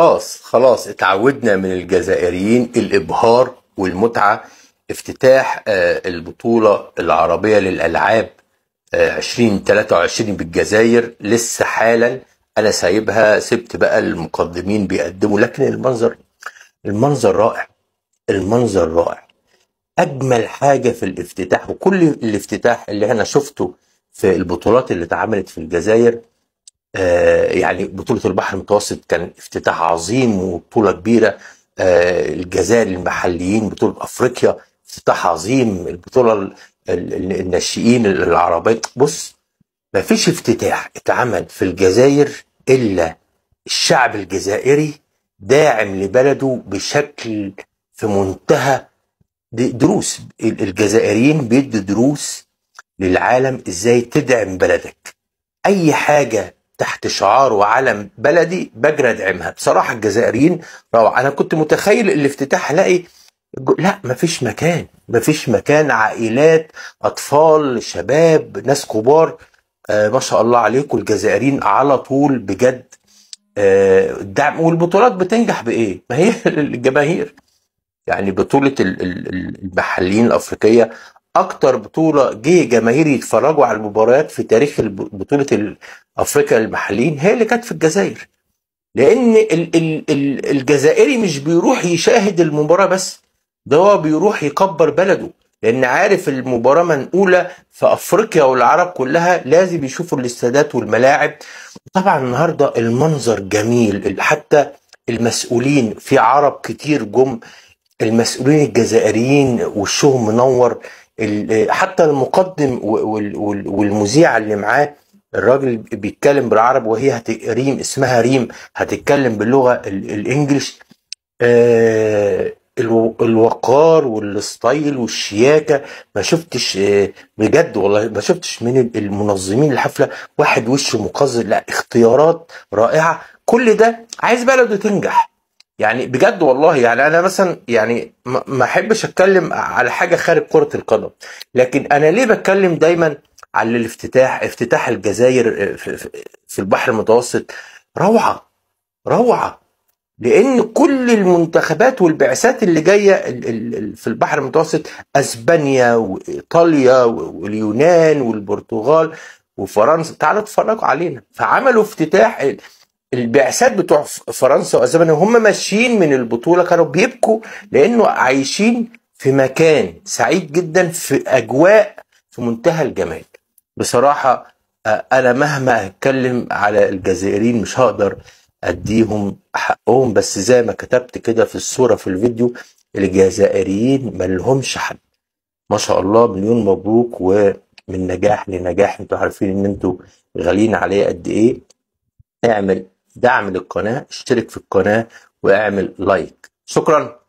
خلاص خلاص اتعودنا من الجزائريين الإبهار والمتعة. افتتاح آه، البطولة العربية للألعاب آه، 2023 بالجزائر. لسه حالا. أنا سايبها. سبت بقى المقدمين بيقدموا. لكن المنظر المنظر رائع. المنظر رائع. أجمل حاجة في الافتتاح وكل الافتتاح اللي أنا شفته في البطولات اللي اتعملت في الجزائر آه، يعني بطولة البحر المتوسط كان افتتاح عظيم وبطولة كبيرة. آه، الجزائر المحليين بطولة أفريقيا افتتاح عظيم. البطولة ال- ال- الناشئين العربية. بص ما فيش افتتاح اتعمل في الجزائر إلا الشعب الجزائري داعم لبلده بشكل في منتهى دروس. الجزائريين بيدوا دروس للعالم إزاي تدعم بلدك. أي حاجة تحت شعار وعلم بلدي بجري ادعمها بصراحة الجزائريين روعة. أنا كنت متخيل الافتتاح ألاقي لا مفيش مكان. مفيش مكان. عائلات أطفال شباب ناس كبار. آه ما شاء الله عليكم. الجزائريين على طول بجد. آه الدعم والبطولات بتنجح بإيه؟ ما هي الجماهير. يعني بطولة ال- ال- ال- المحليين الأفريقية أكتر بطولة جه جماهير يتفرجوا على المباريات في تاريخ ال- أفريقيا المحليين هي اللي كانت في الجزائر. لأن ال- ال- ال- الجزائري مش بيروح يشاهد المباراة بس ده هو بيروح يكبر بلده. لأن عارف المباراة منقولة في أفريقيا والعرب كلها لازم يشوفوا الاستادات والملاعب. طبعا النهارده المنظر جميل حتى المسؤولين في عرب كتير جم المسؤولين الجزائريين وشهم منور. حتى المقدم وال- وال- والمذيعة اللي معاه الراجل بيتكلم بالعربي وهي. ريم اسمها ريم هتتكلم باللغة ال- الإنجليش. آه الو- الوقار والستايل والشياكة. ما شفتش آه بجد والله ما شفتش من ال- المنظمين الحفلة واحد وشه مقزز لا اختيارات رائعة. كل ده عايز بلده تنجح. يعني بجد والله يعني أنا مثلا يعني ما أحبش أتكلم على حاجة خارج كرة القدم لكن أنا ليه بتكلم دايما على الافتتاح افتتاح الجزائر في, في- البحر المتوسط؟ روعة روعة لأن كل المنتخبات والبعثات اللي جاية في البحر المتوسط أسبانيا وإيطاليا واليونان والبرتغال وفرنسا تعالوا اتفرجوا علينا فعملوا افتتاح البعثات بتوع فرنسا واسبانيا وهم ماشيين من البطولة كانوا بيبكوا لأنه عايشين في مكان سعيد جدا في أجواء في منتهى الجمال. بصراحة آه، أنا مهما أتكلم على الجزائريين مش هقدر أديهم حقهم بس زي ما كتبت كده في الصورة في الفيديو الجزائريين ما لهمش حد. ما شاء الله مليون مبروك ومن نجاح لنجاح. أنتوا عارفين إن أنتوا غاليين عليه قد إيه. اعمل دعم للقناة اشترك في القناة واعمل لايك شكرا.